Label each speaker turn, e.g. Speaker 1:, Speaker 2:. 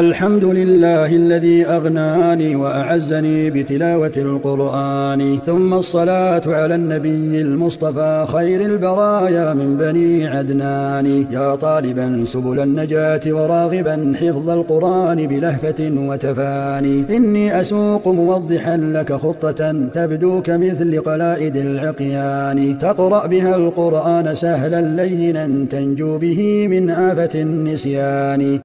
Speaker 1: الحمد لله الذي أغناني وأعزني بتلاوة القرآن ثم الصلاة على النبي المصطفى خير البرايا من بني عدنان. يا طالبا سبل النجاة وراغبا حفظ القرآن بلهفة وتفاني. إني أسوق موضحا لك خطة تبدو كمثل قلائد العقيان. تقرأ بها القرآن سهلا لينا تنجو به من آفة النسيان.